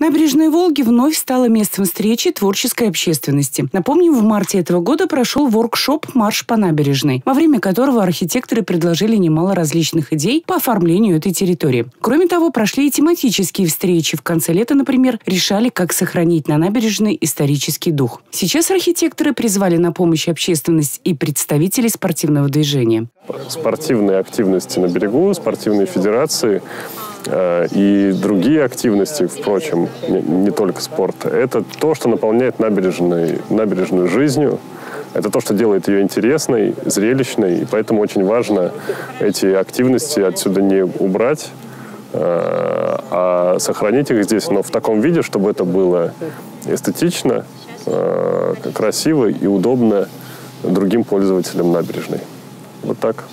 Набережная Волги вновь стала местом встречи творческой общественности. Напомним, в марте этого года прошел воркшоп «Марш по набережной», во время которого архитекторы предложили немало различных идей по оформлению этой территории. Кроме того, прошли и тематические встречи. В конце лета, например, решали, как сохранить на набережной исторический дух. Сейчас архитекторы призвали на помощь общественность и представителей спортивного движения. Спортивные активности на берегу, спортивные федерации – и другие активности, впрочем, не, не только спорт, это то, что наполняет набережную, набережную жизнью, это то, что делает ее интересной, зрелищной, и поэтому очень важно эти активности отсюда не убрать, э, а сохранить их здесь, но в таком виде, чтобы это было эстетично, э, красиво и удобно другим пользователям набережной. Вот так.